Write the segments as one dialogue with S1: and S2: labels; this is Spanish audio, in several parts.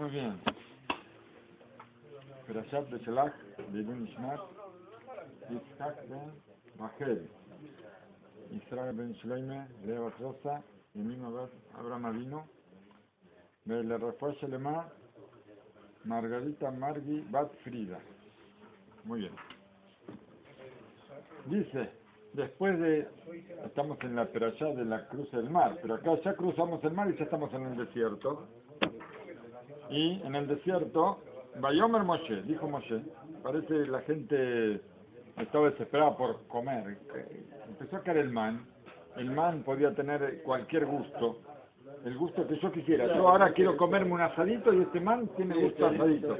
S1: Muy bien. Perashat de Shelach, de Nishmat, Yitzhak ben Rachel, Israel ben Shleime, bat Rosa, Yemima bat Abraham Avino, le Refuah Shelema, Margarita Margi bat Frida. Muy bien. Dice, después de, estamos en la perashá de la cruz del mar, pero acá ya cruzamos el mar y ya estamos en el desierto. Y en el desierto, Bayomer Moshe, dijo Moshe, parece la gente estaba desesperada por comer. Empezó a caer el man, el man podía tener cualquier gusto, el gusto que yo quisiera. Yo ahora quiero comerme un asadito y este man tiene gusto asadito.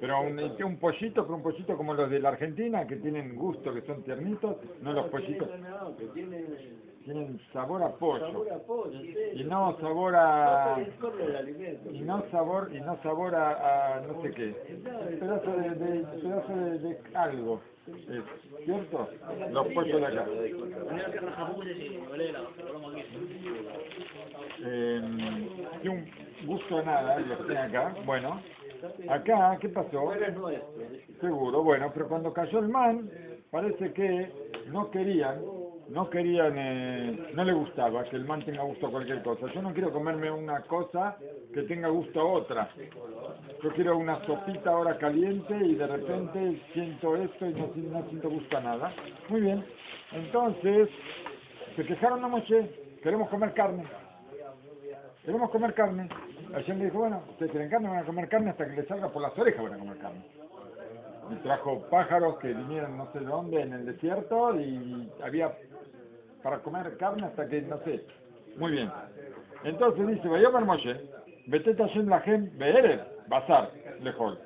S1: Pero un, un pollito, pero un pollito como los de la Argentina, que tienen gusto, que son tiernitos, no los pollitos. Tienen sabor a pollo. Y no sabor a... Y no sabor, y no sabor a, a no sé qué. Un pedazo de, de, pedazo de, de algo. ¿Es cierto? Los pollos de acá. Eh, tiene un gusto a nada, lo que tiene acá. Bueno, acá, ¿qué pasó? Seguro, bueno, pero cuando cayó el man, parece que no querían, no querían, eh, no le gustaba que el man tenga gusto a cualquier cosa. Yo no quiero comerme una cosa que tenga gusto a otra. Yo quiero una sopita ahora caliente y de repente siento esto y no, no siento gusto a nada. Muy bien. Entonces, se quejaron a Moshe, queremos comer carne. Queremos comer carne. Ayer le dijo, bueno, ustedes quieren carne, van a comer carne hasta que les salga por las orejas, van a comer carne. Y trajo pájaros que vinieron no sé de dónde en el desierto y había para comer carne hasta que, no sé. Muy bien. Entonces dice, vaya Moshe, vete Hashem Lahem Be'erev, Bazar, lejol.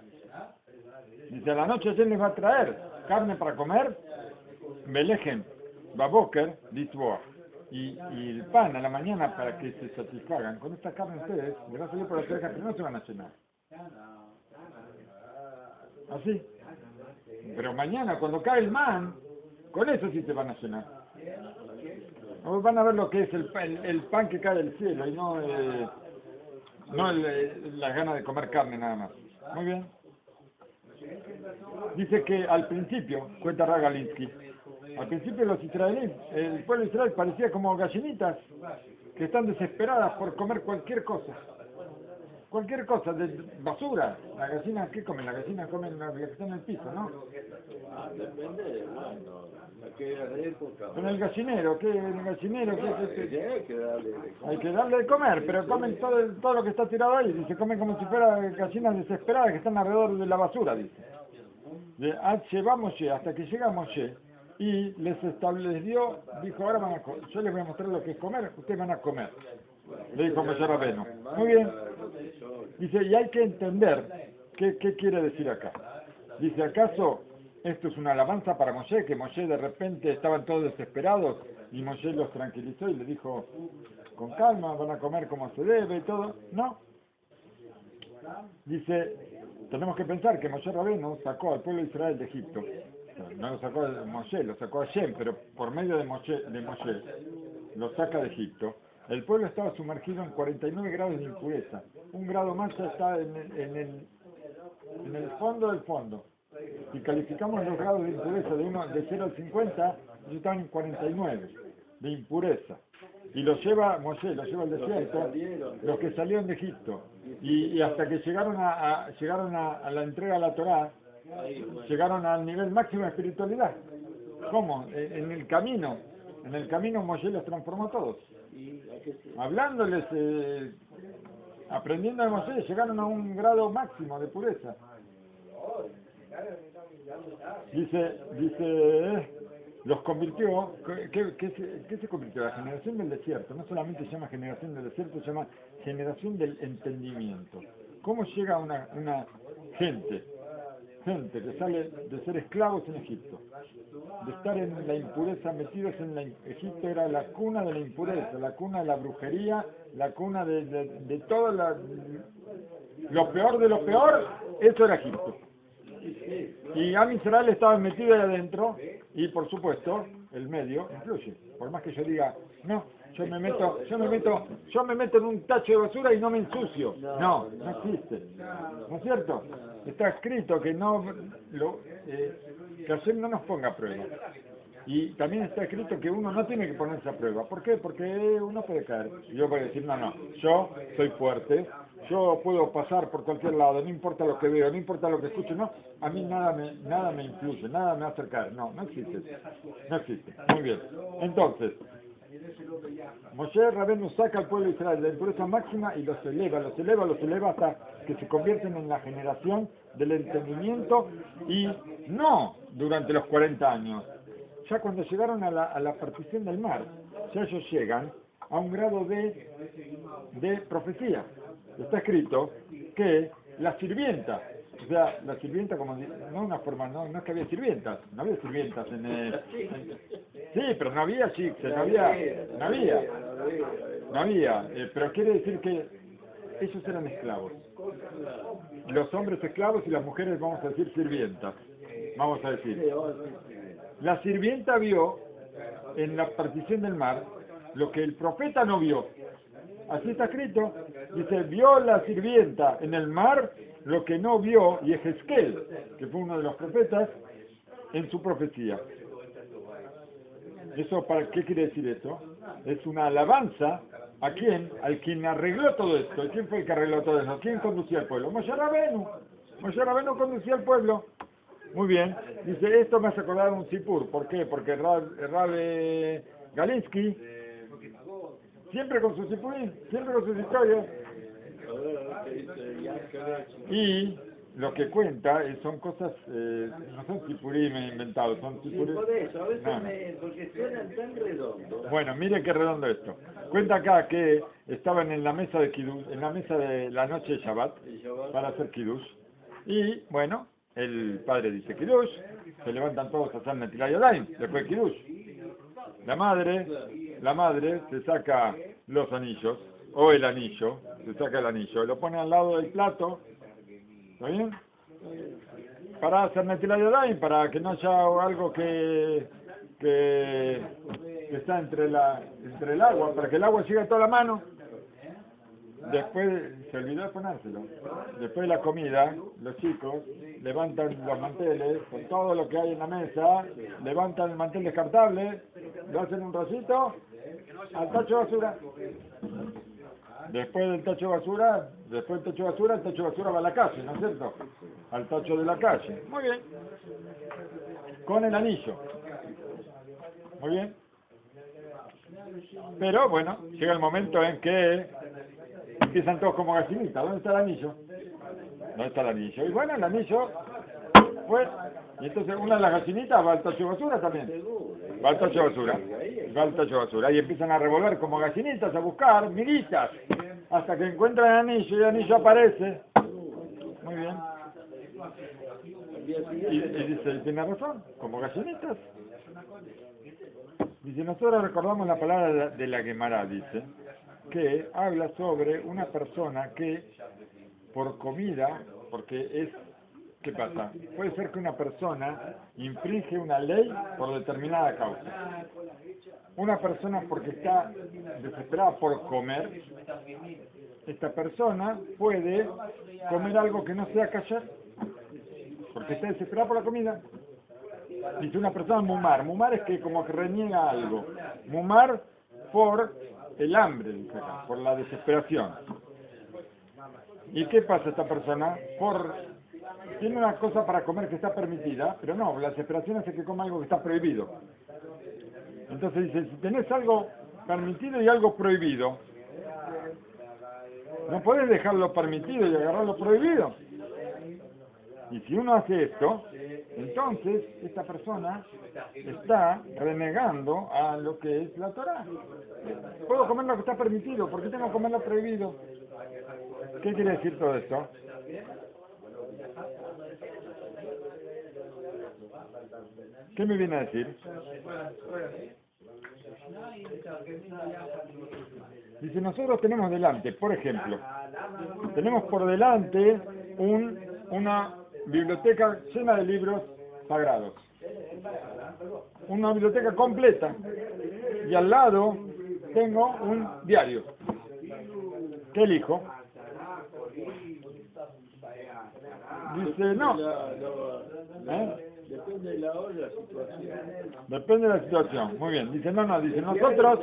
S1: Dice, a la noche Hashem les va a traer carne para comer, Belejem, Baboker, Lisboa. Y, y el pan a la mañana para que se satisfagan. Con esta carne ustedes va a salir por las orejas, pero no se van a llenar. Así. Pero mañana, cuando cae el man, con eso sí se van a llenar. Van a ver lo que es el, el, el pan que cae del cielo y no, eh, no el, las ganas de comer carne nada más. Muy bien. Dice que al principio, cuenta Ragalinsky, al principio los israelíes, el pueblo de Israel parecía como gallinitas que están desesperadas por comer cualquier cosa. Cualquier cosa, de basura. La gallina, ¿qué comen? La gallina comen la que está en el piso, ¿no?
S2: Depende, bueno, aquella época.
S1: En el gallinero, ¿qué? En el gallinero, ¿qué? qué- qué?
S2: Hay que darle.
S1: Hay que darle de comer, pero comen todo, el- todo lo que está tirado ahí. Dice, comen como si fueran gallinas desesperadas que están alrededor de la basura, dice. De H vamos hasta que llega Moshe y les estableció, dijo, ahora van a yo les voy a mostrar lo que es comer, ustedes van a comer. Le dijo Moshe Rabeno. Muy bien. Dice, y hay que entender qué, qué quiere decir acá. Dice, ¿acaso esto es una alabanza para Moshe? Que Moshe de repente estaban todos desesperados y Moshe los tranquilizó y le dijo, con calma, van a comer como se debe y todo. No. Dice, tenemos que pensar que Moshe Rabeno sacó al pueblo de Israel de Egipto. No lo sacó de Moshe, lo sacó a Shem, pero por medio de Moshe, de Moshe lo saca de Egipto. El pueblo estaba sumergido en 49 grados de impureza. Un grado más ya está en el, en el, en el fondo del fondo. Si calificamos los grados de impureza de, uno, de 0 al 50, ellos estaban en 49 de impureza. Y los lleva Moshe, los lleva al desierto, los que salieron de Egipto. Y, y hasta que llegaron a, a- llegaron a, a la entrega a la Torá, llegaron al nivel máximo de espiritualidad. ¿Cómo? En, en el camino. En el camino Moshe los transformó a todos. Hablándoles, eh, aprendiendo de Moshe, llegaron a un grado máximo de pureza. Dice, dice, los convirtió, ¿qué, qué, qué se, qué se convirtió? La generación del desierto, no solamente se llama generación del desierto, se llama generación del entendimiento. ¿Cómo llega una, una gente, gente que sale de ser esclavos en Egipto, de estar en la impureza, metidos en la, Egipto era la cuna de la impureza, la cuna de la brujería, la cuna de, de, de todo la, lo peor de lo peor, eso era Egipto. Y Am Israel estaba metido ahí adentro y por supuesto el medio influye. Por más que yo diga, no, Yo me meto, yo me meto, yo me meto en un tacho de basura y no me ensucio. No, no existe. ¿No es cierto? Está escrito que no lo, eh, que Hashem no nos ponga a prueba. Y también está escrito que uno no tiene que ponerse a prueba. ¿Por qué? Porque uno puede caer. Y yo voy a decir, no, no, yo soy fuerte, yo puedo pasar por cualquier lado, no importa lo que veo, no importa lo que escucho, no, a mí nada me, nada me influye, nada me hace caer. No, no existe. No existe. Muy bien. Entonces, Moshe Rabenu saca al pueblo de Israel de la impureza máxima y los eleva, los eleva, los eleva hasta que se convierten en la generación del entendimiento. Y no durante los 40 años, ya cuando llegaron a la, a la partición del mar, ya ellos llegan a un grado de, de profecía. Está escrito que la sirvienta, o sea, la sirvienta como, no una forma, no, no es que había sirvientas, no había sirvientas en el... en- sí, pero no había chicos, no había, no había, no había, eh, pero quiere decir que ellos eran esclavos. Los hombres esclavos y las mujeres, vamos a decir, sirvientas, vamos a decir. La sirvienta vio en la partición del mar lo que el profeta no vio. Así está escrito. Dice, vio la sirvienta en el mar lo que no vio y Ezequiel, que fue uno de los profetas, en su profecía. ¿Eso para qué quiere decir eso? Es una alabanza a quién, al quien arregló todo esto. ¿Quién fue el que arregló todo eso? ¿Quién conducía al pueblo? Moshe Rabenu. Moshe Rabenu conducía al pueblo. Muy bien. Dice, esto me hace acordar un sipur. ¿Por qué? Porque Rab, eh, Galinsky, siempre con sus sipurín, siempre con sus historias. Y lo que cuenta son cosas, eh, no son sipurín inventados, son
S2: Sí,
S1: sipurín...
S2: por eso, a veces
S1: No,
S2: me, porque suenan tan redondos.
S1: Bueno, mire qué redondo esto. Cuenta acá que estaban en la mesa de Kiddush, en la mesa de la noche de Shabbat, para hacer Kiddush. Y bueno, el padre dice Kiddush, se levantan todos a hacer Netilah Yadayim, después de Kiddush. La madre, la madre se saca los anillos, o el anillo, se saca el anillo, lo pone al lado del plato, ¿está bien? Para hacer Netilah Yadayim, para que no haya algo que, que, está entre, la, entre el agua, para que el agua llegue a toda la mano. Después se olvidó de ponérselo. Después de la comida, los chicos levantan los manteles con todo lo que hay en la mesa, levantan el mantel descartable, lo hacen un rosito al tacho de basura. Después del tacho de basura, después del tacho de basura, el tacho de basura va a la calle, ¿no es cierto? Al tacho de la calle. Muy bien. Con el anillo. Muy bien. Pero bueno, llega el momento en que empiezan todos como gallinitas. ¿Dónde está el anillo? ¿Dónde está el anillo? Y bueno, el anillo fue. Y entonces una de las gallinitas va al tacho de basura también. Va al tacho de basura. Va al tacho de basura. Y empiezan a revolver como gallinitas, a buscar miguitas. Hasta que encuentran el anillo y el anillo aparece. Muy bien. Y, y dice, tiene razón, como gallinitas. Dice, nosotros recordamos la palabra de la, de la Gemara, dice, que habla sobre una persona que por comida, porque es, ¿qué pasa? Puede ser que una persona infringe una ley por determinada causa. Una persona porque está desesperada por comer, esta persona puede comer algo que no sea callar, porque está desesperada por la comida. Dice una persona mumar. Mumar es que como que reniega algo. Mumar por el hambre, por la desesperación. ¿Y qué pasa esta persona? Por tiene una cosa para comer que está permitida, pero no, la desesperación hace que coma algo que está prohibido. Entonces dice, si tenés algo permitido y algo prohibido, no podés dejar lo permitido y agarrar lo prohibido. Y si uno hace esto, entonces esta persona está renegando a lo que es la Torah. Puedo comer lo que está permitido, ¿por qué tengo que comer lo prohibido? ¿Qué quiere decir todo esto? ¿Qué me viene a decir? Dice, nosotros tenemos delante, por ejemplo, tenemos por delante un, una biblioteca llena de libros sagrados. Una biblioteca completa. Y al lado tengo un diario. ¿Qué elijo? Dice, no. ¿Eh?
S2: Depende de la hora, la situación.
S1: Depende de la situación. Muy bien. Dice, no, no, dice, nosotros,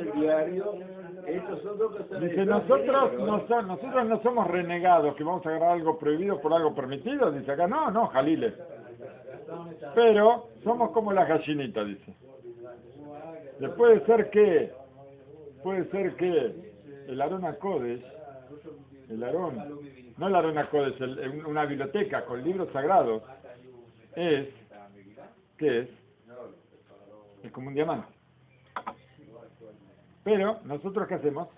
S2: son
S1: dice, nosotros no,
S2: negro.
S1: so- nosotros no somos renegados que vamos a agarrar algo prohibido por algo permitido. Dice acá, no, no, Jalile. Pero somos como las gallinitas, dice. Puede ser que, puede ser que el Arona Codes, el Arón, no el Arona Codes, el- una biblioteca con libros sagrados, es, ¿qué es? Es como un diamante. Pero, ¿nosotros qué hacemos?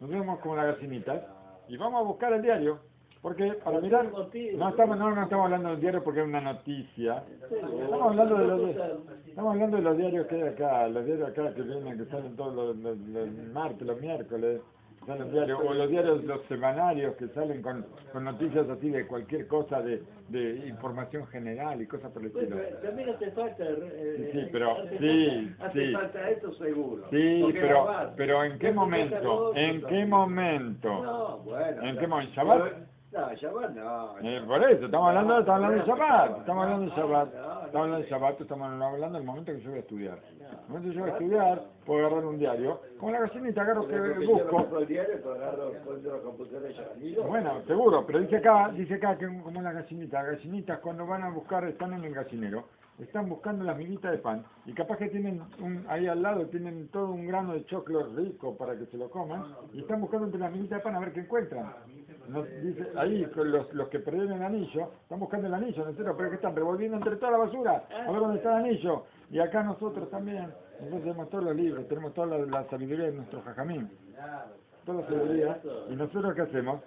S1: Nos vemos como las gallinitas y vamos a buscar el diario. Porque para mirar, no estamos, no, no estamos hablando del diario porque es una noticia. Estamos hablando de los, estamos hablando de los diarios que hay acá, los diarios acá que vienen, que salen todos los, los, los martes, los miércoles, salen diarios, o los diarios, los semanarios que salen con, con noticias así de cualquier cosa, de, de información general y cosas por el estilo.
S2: también hace falta. eh,
S1: Sí, sí, pero-
S2: hace
S1: sí,
S2: falta, hace
S1: sí.
S2: falta esto seguro.
S1: Sí,
S2: Porque
S1: pero,
S2: grabar-
S1: pero ¿en qué momento? ¿En qué momento?
S2: No, bueno.
S1: ¿En qué momento? ¿Shabbat?
S2: No, Shabbat no.
S1: Eh, por eso, estamos hablando, estamos hablando de Shabbat, estamos hablando de Shabbat, estamos hablando de Shabbat, estamos hablando del momento que yo voy a estudiar. El momento que yo voy a estudiar, puedo agarrar un diario, como la gallinita, agarro que busco. Bueno, seguro, pero dice acá, dice acá que como las gallinitas, las gallinitas cuando van a buscar, están en el gallinero, están buscando las miguitas de pan, y capaz que tienen un, ahí al lado tienen todo un grano de choclo rico para que se lo coman, y están buscando entre las miguitas de pan a ver qué encuentran. Nos dice, ahí los, los que perdieron el anillo, están buscando el anillo, ¿no es? Pero que están revolviendo entre toda la basura, a ver dónde está el anillo. Y acá nosotros también, nosotros tenemos todos los libros, tenemos toda la, la sabiduría de nuestro jajamín, toda la sabiduría, y nosotros qué hacemos?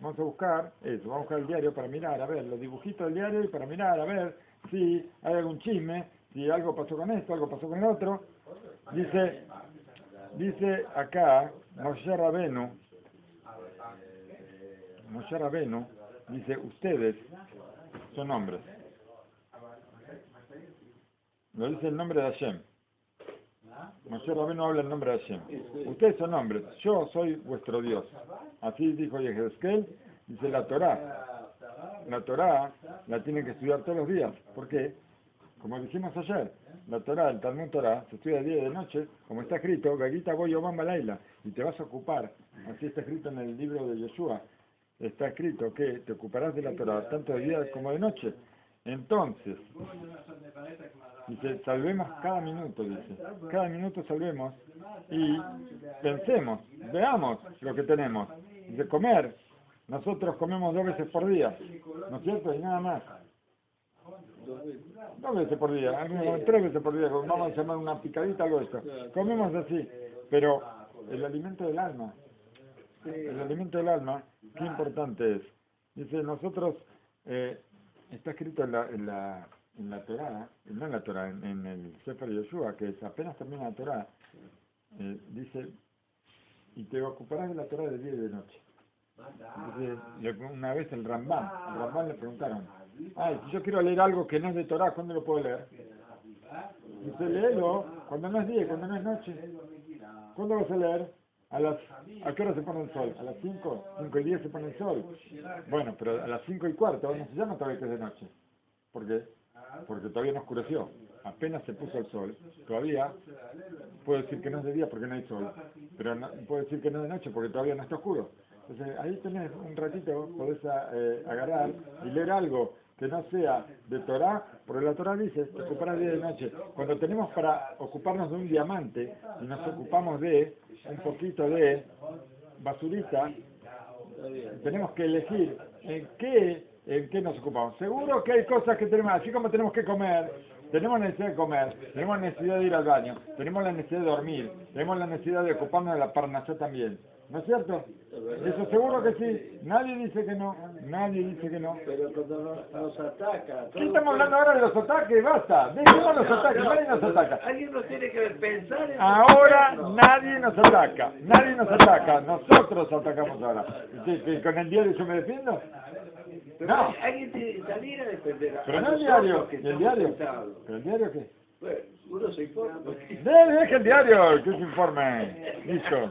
S1: Vamos a buscar eso, vamos a buscar el diario para mirar, a ver los dibujitos del diario y para mirar, a ver si hay algún chisme, si algo pasó con esto, algo pasó con el otro. Dice, dice acá, Moshe Rabenu, Moshe Rabenu, dice, ustedes son hombres. Lo dice el nombre de Hashem. Moshe Rabenu habla el nombre de Hashem. Ustedes son hombres, yo soy vuestro Dios. Así dijo Yehezkel, dice la Torá. La Torá la tienen que estudiar todos los días. ¿Por qué? Como dijimos ayer, la Torá, el Talmud Torá, se estudia día y de noche, como está escrito, Gagita Boy Obama Laila, y te vas a ocupar. Así está escrito en el libro de Yeshua. Está escrito que te ocuparás de la Torá tanto de día como de noche. Entonces, dice, salvemos cada minuto, dice. Cada minuto salvemos y pensemos, veamos lo que tenemos. De comer, nosotros comemos dos veces por día, ¿no es cierto? Y nada más. Dos veces por día, algunos tres veces por día, vamos a llamar una picadita, algo de esto. Comemos así, pero el alimento del alma, el alimento del alma, qué importante es. Dice, nosotros, eh, está escrito en la, en la, en la Torah, no en la Torah, en, en el Sefer Yeshua, que es apenas termina la Torah, eh, dice, y te ocuparás de la Torah de día y de noche. Entonces, una vez el Rambán, el Rambán le preguntaron, ay, si yo quiero leer algo que no es de Torah, ¿cuándo lo puedo leer? Dice, léelo cuando no es día, y cuando no es noche. ¿Cuándo vas a leer? A las, ¿A qué hora se pone el sol? ¿A las 5? 5 y 10 se pone el sol. Bueno, pero a las 5 y cuarto no se llama todavía que es de noche. ¿Por qué? Porque todavía no oscureció. Apenas se puso el sol. Todavía puedo decir que no es de día porque no hay sol. Pero no, puedo decir que no es de noche porque todavía no está oscuro. Entonces ahí tenés un ratito, podés eh, agarrar y leer algo que no sea de Torah, porque la Torah dice, te ocuparás día y noche. Cuando tenemos para ocuparnos de un diamante y nos ocupamos de un poquito de basurita, tenemos que elegir en qué, en qué nos ocupamos. Seguro que hay cosas que tenemos, así como tenemos que comer, tenemos necesidad de comer, tenemos necesidad de ir al baño, tenemos la necesidad de dormir, tenemos la necesidad de ocuparnos de la parnasá también. ¿No es cierto? Eso seguro que sí. Nadie dice que no. Nadie dice que no.
S2: Pero cuando nos, ataca...
S1: ¿Qué estamos hablando ahora de los ataques? Basta. Dejemos los ataques. Nadie nos ataca.
S2: Alguien nos tiene que pensar en
S1: Ahora nadie nos ataca. Nadie nos ataca. Nosotros atacamos ahora. ¿Sí, que ¿Con el diario yo me defiendo? No.
S2: alguien tiene que salir a defender
S1: Pero no el diario.
S2: que
S1: ¿Y el diario? ¿Pero el diario qué?
S2: Bueno, Uno se informa.
S1: Deje el diario, que se informe. Listo.